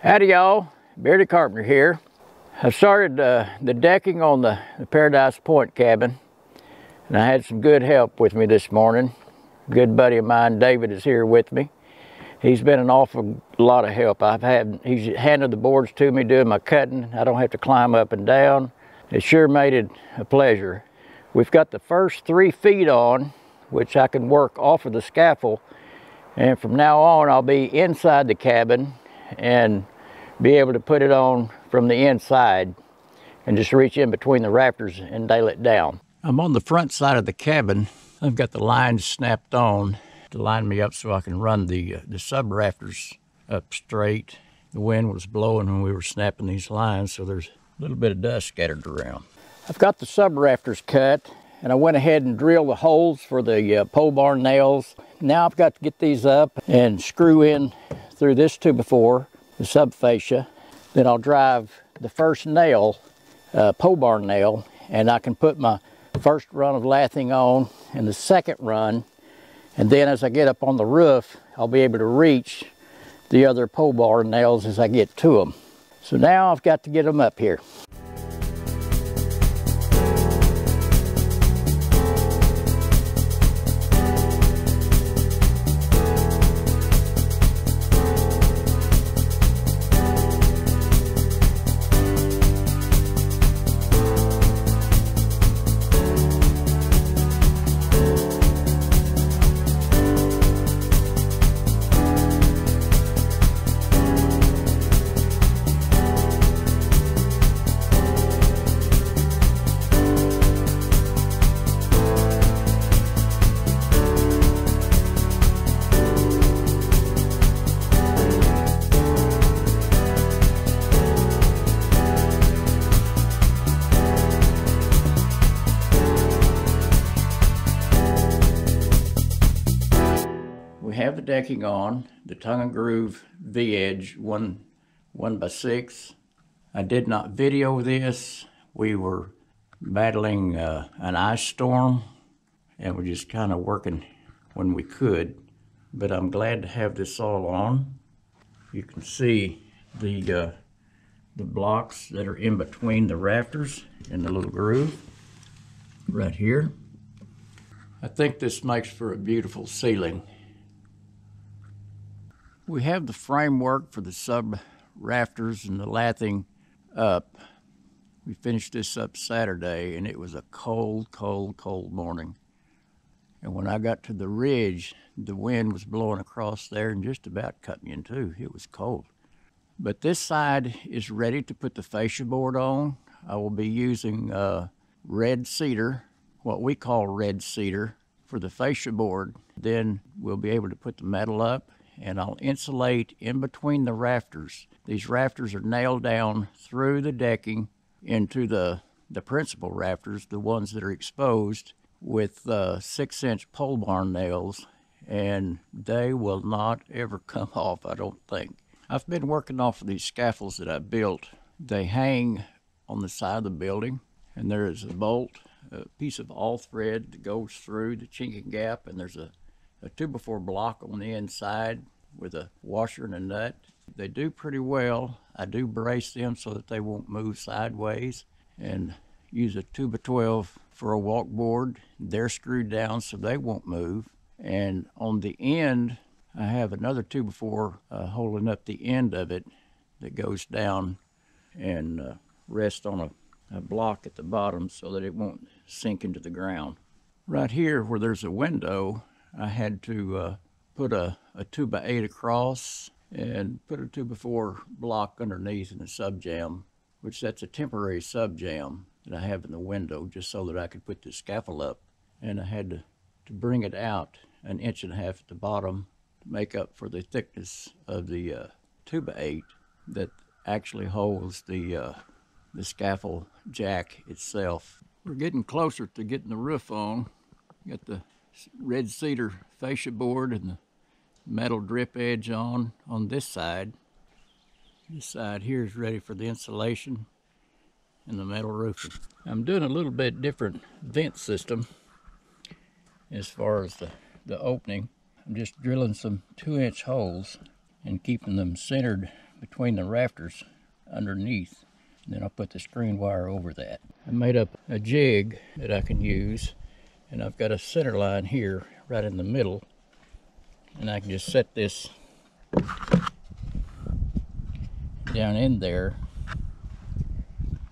Howdy y'all, Bearded Carpenter here. I started uh, the decking on the, the Paradise Point cabin and I had some good help with me this morning. A good buddy of mine, David, is here with me. He's been an awful lot of help. I've had, he's handed the boards to me doing my cutting. I don't have to climb up and down. It sure made it a pleasure. We've got the first three feet on, which I can work off of the scaffold. And from now on, I'll be inside the cabin and be able to put it on from the inside and just reach in between the rafters and nail it down. I'm on the front side of the cabin. I've got the lines snapped on to line me up so I can run the, uh, the sub rafters up straight. The wind was blowing when we were snapping these lines, so there's a little bit of dust scattered around. I've got the sub rafters cut and I went ahead and drilled the holes for the uh, pole barn nails. Now I've got to get these up and screw in through this two before the sub fascia. Then I'll drive the first nail, uh, pole barn nail, and I can put my first run of lathing on and the second run. And then as I get up on the roof, I'll be able to reach the other pole barn nails as I get to them. So now I've got to get them up here. Have the decking on, the tongue and groove V-edge, one, one by six. I did not video this. We were battling uh, an ice storm and we're just kind of working when we could. But I'm glad to have this all on. You can see the, uh, the blocks that are in between the rafters and the little groove right here. I think this makes for a beautiful ceiling. We have the framework for the sub rafters and the lathing up. We finished this up Saturday and it was a cold, cold, cold morning. And when I got to the ridge, the wind was blowing across there and just about cut me in two. It was cold. But this side is ready to put the fascia board on. I will be using uh, red cedar, what we call red cedar, for the fascia board. Then we'll be able to put the metal up and I'll insulate in between the rafters. These rafters are nailed down through the decking into the, the principal rafters, the ones that are exposed with uh, six inch pole barn nails and they will not ever come off, I don't think. I've been working off of these scaffolds that I built. They hang on the side of the building and there is a bolt, a piece of all thread that goes through the chinking gap and there's a a 2x4 block on the inside with a washer and a nut. They do pretty well. I do brace them so that they won't move sideways and use a two by 12 for a walk board. They're screwed down so they won't move. And on the end, I have another 2x4 uh, holding up the end of it that goes down and uh, rests on a, a block at the bottom so that it won't sink into the ground. Right here where there's a window, I had to uh, put a, a two by eight across and put a two by four block underneath in the sub jamb, which that's a temporary sub jamb that I have in the window just so that I could put the scaffold up. And I had to, to bring it out an inch and a half at the bottom to make up for the thickness of the uh, two by eight that actually holds the, uh, the scaffold jack itself. We're getting closer to getting the roof on. Got the red cedar fascia board and the metal drip edge on on this side. This side here is ready for the insulation and the metal roofing. I'm doing a little bit different vent system as far as the, the opening. I'm just drilling some two inch holes and keeping them centered between the rafters underneath. And then I'll put the screen wire over that. I made up a jig that I can use and I've got a center line here right in the middle. And I can just set this down in there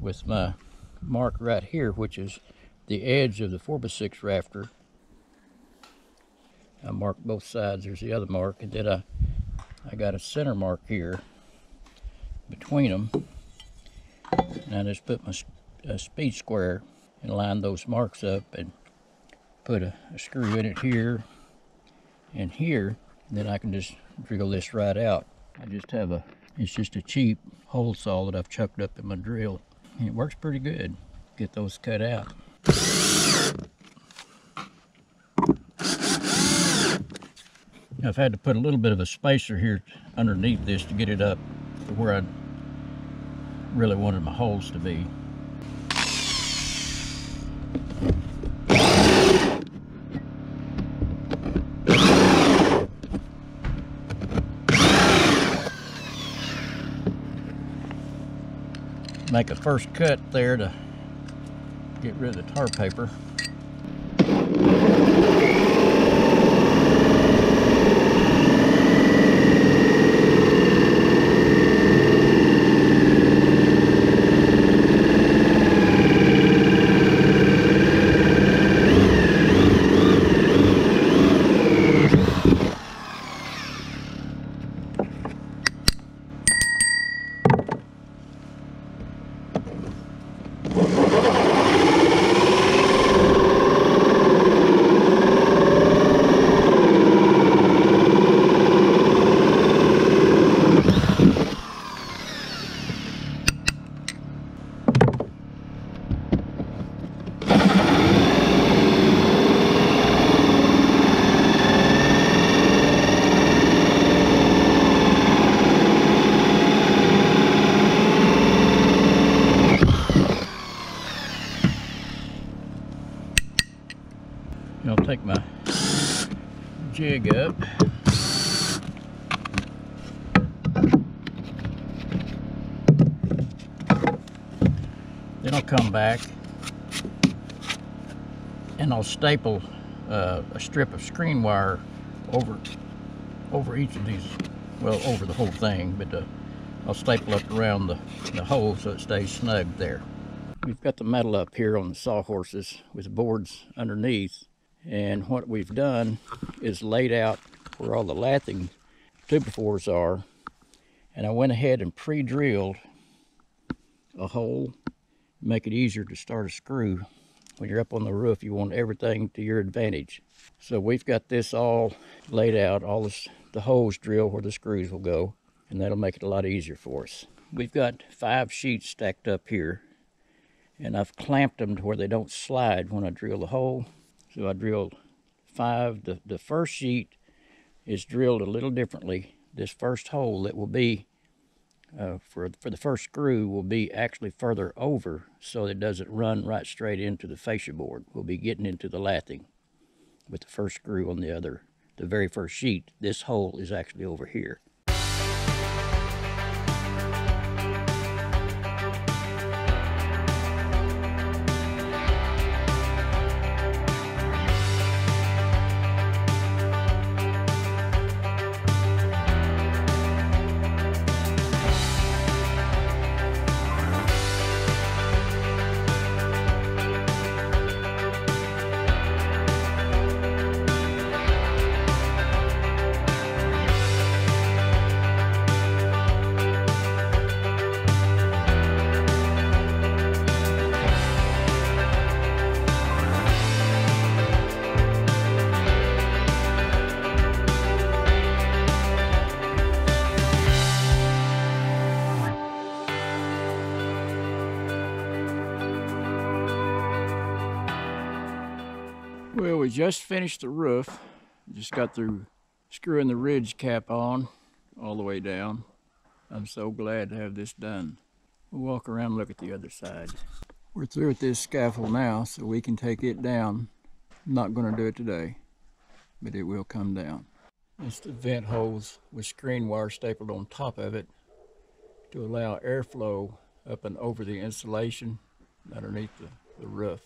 with my mark right here which is the edge of the 4x6 rafter. I marked both sides. There's the other mark. And then I I got a center mark here between them. And I just put my a speed square and line those marks up and put a, a screw in it here and here then I can just drill this right out. I just have a it's just a cheap hole saw that I've chucked up in my drill. And it works pretty good. Get those cut out. I've had to put a little bit of a spacer here underneath this to get it up to where I really wanted my holes to be. Make a first cut there to get rid of the tar paper. Take my jig up. Then I'll come back and I'll staple uh, a strip of screen wire over over each of these, well, over the whole thing, but uh, I'll staple up around the, the hole so it stays snug there. We've got the metal up here on the sawhorses with boards underneath and what we've done is laid out where all the lathing two by fours are. And I went ahead and pre-drilled a hole, make it easier to start a screw. When you're up on the roof, you want everything to your advantage. So we've got this all laid out, all this, the holes drilled where the screws will go, and that'll make it a lot easier for us. We've got five sheets stacked up here, and I've clamped them to where they don't slide when I drill the hole. So I drilled five. The, the first sheet is drilled a little differently. This first hole that will be uh, for, for the first screw will be actually further over so that it doesn't run right straight into the fascia board. We'll be getting into the lathing with the first screw on the other, the very first sheet. This hole is actually over here. Just finished the roof. Just got through screwing the ridge cap on all the way down. I'm so glad to have this done. We'll walk around and look at the other side. We're through with this scaffold now, so we can take it down. I'm not going to do it today, but it will come down. It's the vent holes with screen wire stapled on top of it to allow airflow up and over the insulation underneath the, the roof.